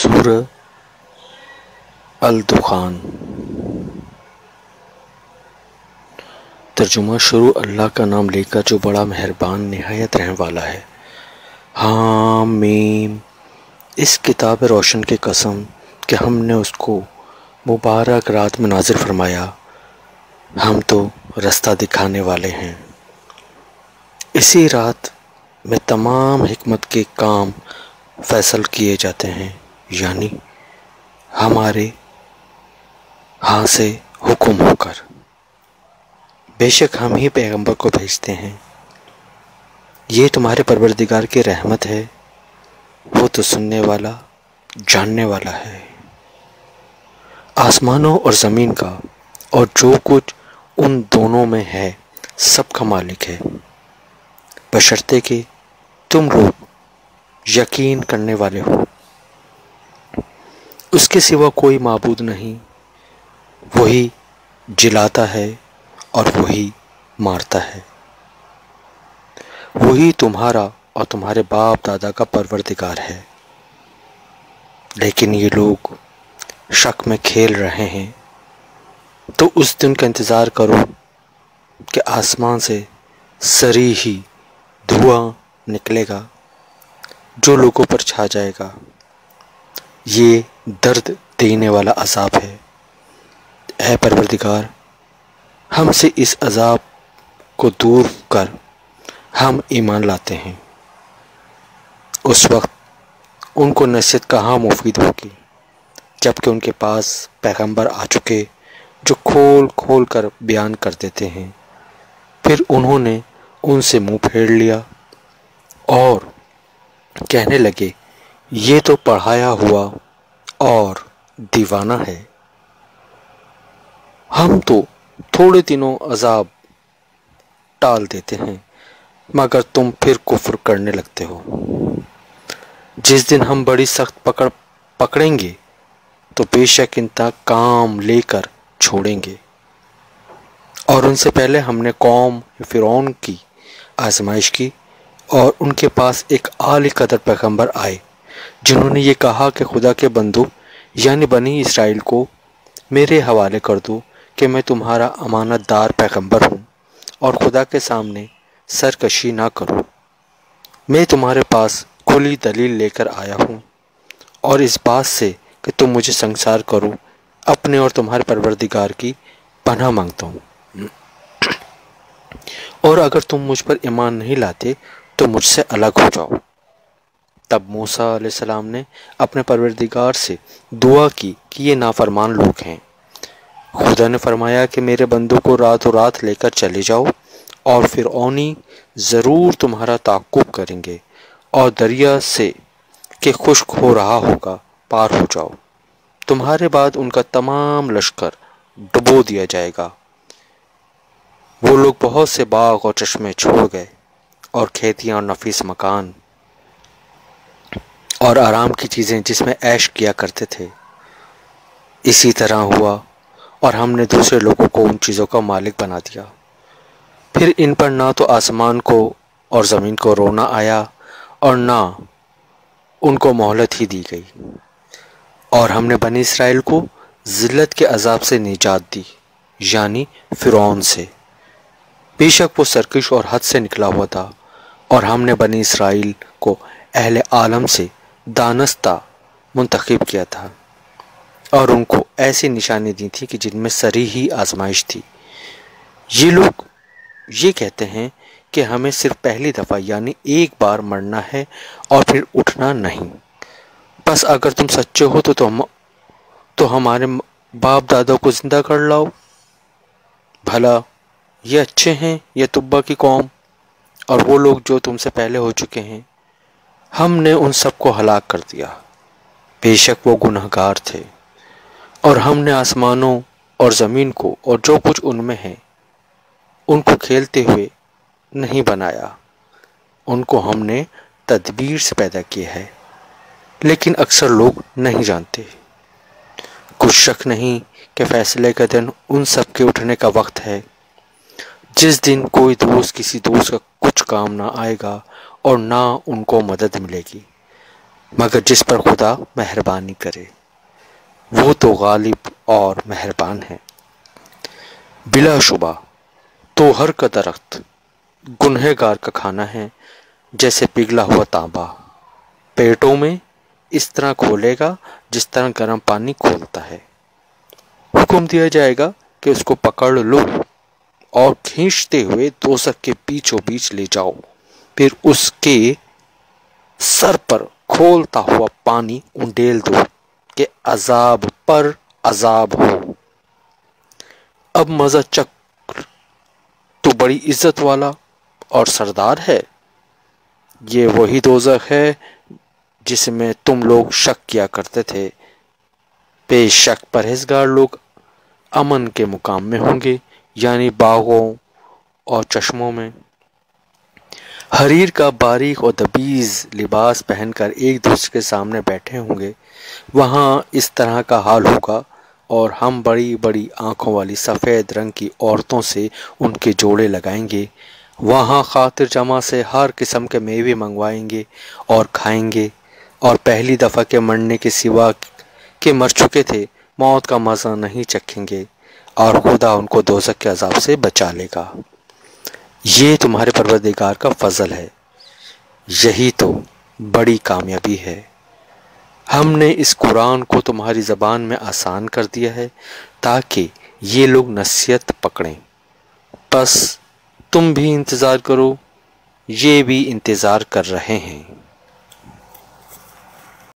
सूर अल दुखान तर्जुमा शुरू अल्लाह का नाम लेकर जो बड़ा मेहरबान, नहायत रहने वाला है। हाँ मीम इस किताब रोशन की कसम कि हमने उसको मुबारक रात में नाजिर फरमाया। हम तो रास्ता दिखाने वाले हैं। इसी रात में तमाम हिकमत के काम फैसल किए जाते हैं। यानी हमारे हाँ से हुक्म होकर। बेशक हम ही पैगंबर को भेजते हैं। ये तुम्हारे परवरदिगार की रहमत है। वो तो सुनने वाला, जानने वाला है। आसमानों और ज़मीन का और जो कुछ उन दोनों में है सबका मालिक है। बशर्ते कि तुम लोग यकीन करने वाले हो। उसके सिवा कोई मबूद नहीं। वही जिलाता है और वही मारता है। वही तुम्हारा और तुम्हारे बाप दादा का परवरदिगार है। लेकिन ये लोग शक में खेल रहे हैं। तो उस दिन का इंतज़ार करो कि आसमान से सरी ही धुआँ निकलेगा, जो लोगों पर छा जाएगा। ये दर्द देने वाला अजाब है। है परवरदिगार, हमसे इस अजाब को दूर कर हम ईमान लाते हैं। उस वक्त उनको नसीहत कहाँ मुफीद होगी, जबकि उनके पास पैगंबर आ चुके जो खोल खोल कर बयान कर देते हैं। फिर उन्होंने उनसे मुँह फेर लिया और कहने लगे, ये तो पढ़ाया हुआ और दीवाना है। हम तो थोड़े दिनों अजाब टाल देते हैं, मगर तुम फिर कुफ्र करने लगते हो। जिस दिन हम बड़ी सख्त पकड़ पकड़ेंगे तो बेशक इनका काम लेकर छोड़ेंगे। और उनसे पहले हमने कौम फिर की आजमाइश की, और उनके पास एक आली कदर पैगंबर आए। जिन्होंने ये कहा कि खुदा के बंदू यानी बनी इसराइल को, मेरे हवाले कर दो कि मैं तुम्हारा अमानतदार पैगंबर हूँ और खुदा के सामने सरकशी ना करूँ। मैं तुम्हारे पास खुली दलील लेकर आया हूँ और इस बात से कि तुम मुझे संसार करो, अपने और तुम्हारे परवरदिगार की पनाह माँगता हूँ। और अगर तुम मुझ पर ईमान नहीं लाते तो मुझसे अलग हो जाओ। तब मूसा सलाम ने अपने परवरदिगार से दुआ की कि ये नाफरमान लोग हैं। खुदा ने फरमाया कि मेरे बंदों को रातों रात लेकर चले जाओ और फिर ओनी ज़रूर तुम्हारा ताकुब करेंगे और दरिया से के खुश्क हो रहा होगा, पार हो जाओ। तुम्हारे बाद उनका तमाम लश्कर डुबो दिया जाएगा। वो लोग बहुत से बाग और चश्मे छोड़ गए और खेतियाँ और नफीस मकान और आराम की चीज़ें जिसमें ऐश किया करते थे। इसी तरह हुआ और हमने दूसरे लोगों को उन चीज़ों का मालिक बना दिया। फिर इन पर ना तो आसमान को और ज़मीन को रोना आया और ना उनको मोहलत ही दी गई। और हमने बनी इसराइल को ज़िल्लत के अजाब से निजात दी, यानी फ़िरौन से। बेशक वो सरकश और हद से निकला हुआ था और हमने बनी इसराइल को अहले आलम से दानस्ता मुंतखब किया था और उनको ऐसी निशानी दी थी कि जिनमें सरी ही आजमाइश थी। ये लोग ये कहते हैं कि हमें सिर्फ़ पहली दफ़ा यानी एक बार मरना है और फिर उठना नहीं। बस अगर तुम सच्चे हो तो, तो हम तो हमारे बाप दादा को ज़िंदा कर लाओ। भला ये अच्छे हैं ये तुब्बा की कौम। और वो लोग जो तुमसे पहले हो चुके हैं हमने उन सबको हलाक कर दिया। बेशक वो गुनहगार थे। और हमने आसमानों और ज़मीन को और जो कुछ उनमें है, उनको खेलते हुए नहीं बनाया। उनको हमने तदबीर से पैदा किया है। लेकिन अक्सर लोग नहीं जानते। कुछ शक नहीं कि फैसले का दिन उन सब के उठने का वक्त है। जिस दिन कोई दोस्त किसी दोस्त का कुछ काम ना आएगा और ना उनको मदद मिलेगी। मगर जिस पर खुदा मेहरबानी करे, वो तो गालिब और मेहरबान है। बिलाशुबा तो हर का दरख्त गुनहगार का खाना है, जैसे पिघला हुआ तांबा। पेटों में इस तरह खोलेगा, जिस तरह गर्म पानी खोलता है। हुक्म दिया जाएगा कि उसको पकड़ लो। और खींचते हुए दोसक के बीचों बीच ले जाओ। फिर उसके सर पर खोलता हुआ पानी उंडेल दो कि अजाब पर अजाब हो। अब मज़ा चक्र तो बड़ी इज़्ज़त वाला और सरदार है। ये वही दोजक है जिसमें तुम लोग शक किया करते थे। बेशक परहेजगार लोग अमन के मुकाम में होंगे। यानी बागों और चश्मों में। हरीर का बारीक और दबीज लिबास पहनकर एक दूसरे के सामने बैठे होंगे। वहाँ इस तरह का हाल होगा और हम बड़ी बड़ी आँखों वाली सफ़ेद रंग की औरतों से उनके जोड़े लगाएँगे। वहाँ खातिर जमा से हर किस्म के मेवे मंगवाएँगे और खाएँगे। और पहली दफ़ा के मरने के सिवा के मर चुके थे, मौत का मज़ा नहीं चखेंगे। और खुदा उनको दोजक के अजाब से बचा लेगा। ये तुम्हारे परवरदिगार का फजल है। यही तो बड़ी कामयाबी है। हमने इस कुरान को तुम्हारी ज़बान में आसान कर दिया है ताकि ये लोग नसीहत पकड़ें। बस तुम भी इंतज़ार करो, ये भी इंतज़ार कर रहे हैं।